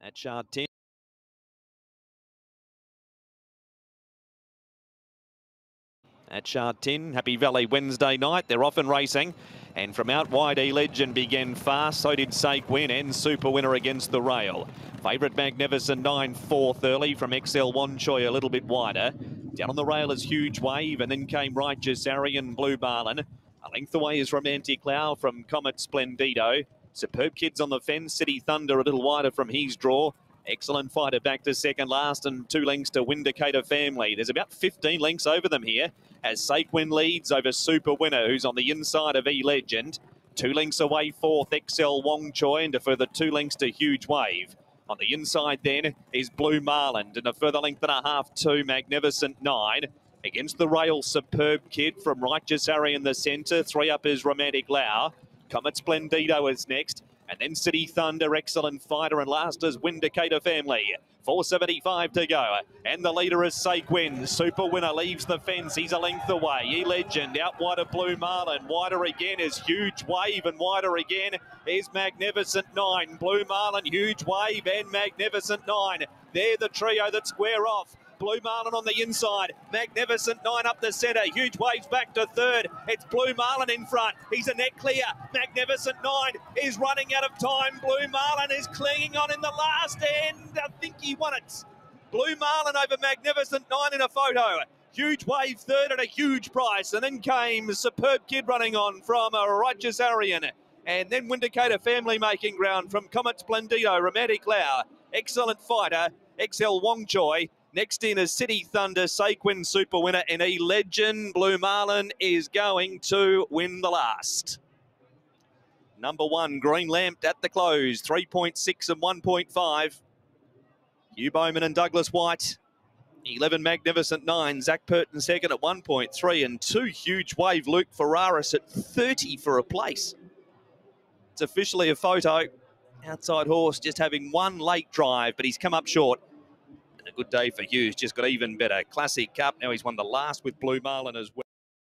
at Sha Tin. At Sha Tin, Happy Valley Wednesday night. They're off often racing. And from out wide, E Legend began fast. So did Sake Win and Super Winner against the rail. Favourite Magnificent 9 fourth early from XL Choi a little bit wider. Down on the rail is Huge Wave and then came Righteous Arian Blue Marlin. A length away is Romantic Lau from Comet Splendido. Superb Kids on the fence. City Thunder a little wider from his draw. Excellent fighter back to second last and two lengths to Windicator Family. There's about 15 lengths over them here as Saquin leads over Super Winner, who's on the inside of E Legend. Two lengths away, fourth XL Wong Choi, and a further two lengths to Huge Wave. On the inside then is Blue Marlin, and a further length and a half to Magnificent Nine. Against the rail, Superb Kid from Righteous Harry in the centre. Three up is Romantic Lau. Comet Splendido is next. And then City Thunder, excellent fighter, and last is Windicator Family. 475 to go. And the leader is Saquin. Super winner leaves the fence. He's a length away. E Legend out wide of Blue Marlin. Wider again is Huge Wave, and wider again is Magnificent Nine. Blue Marlin, Huge Wave, and Magnificent Nine. They're the trio that square off. Blue Marlin on the inside. Magnificent Nine up the centre. Huge Waves back to third. It's Blue Marlin in front. He's a net clear. Magnificent Nine is running out of time. Blue Marlin is clinging on in the last end. I think he won it. Blue Marlin over Magnificent Nine in a photo. Huge Wave third at a huge price. And then came Superb Kid running on from a Righteous Arian. And then Windicator Family making ground from Comet Splendido, Romantic Lau. Excellent fighter, XL Wong Choi. Next in is City Thunder, Saquin Super Winner, and a Legend. Blue Marlin is going to win the last. Number one, Green Lamp at the close, 3.6 and 1.5. Hugh Bowman and Douglas Whyte. 11 Magnificent 9. Zac Purton second at 1.3 and two huge wave Luke Ferraris at 30 for a place. It's officially a photo. Outside horse just having one late drive, but he's come up short. Good day for Hughes, just got even better. Classic Cup, now he's won the last with Blue Marlin as well.